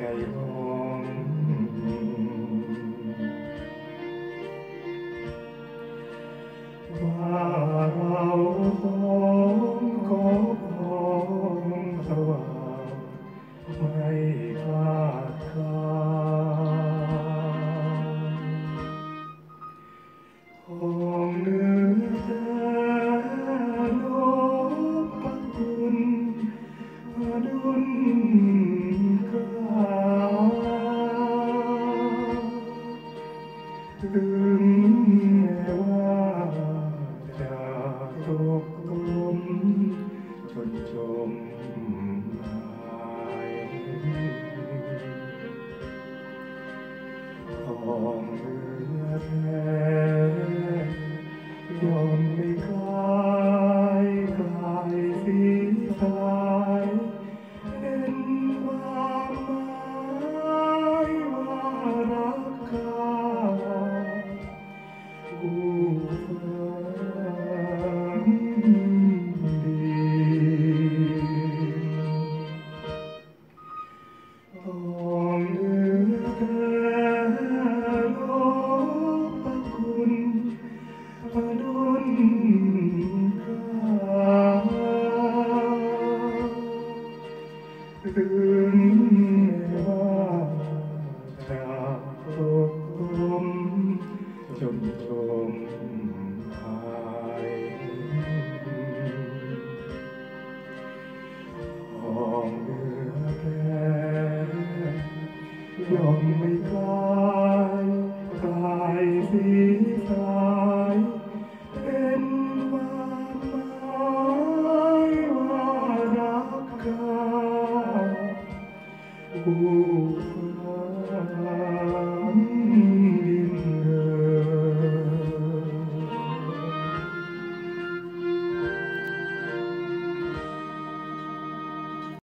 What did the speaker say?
ជ័យហងបារោហងកោហងស្រវាមិនខាតខាហងនឹង กกลมจนจมของเรือแท้อมไม่คลายกลายสีตา องไม่คลายคลายสีตา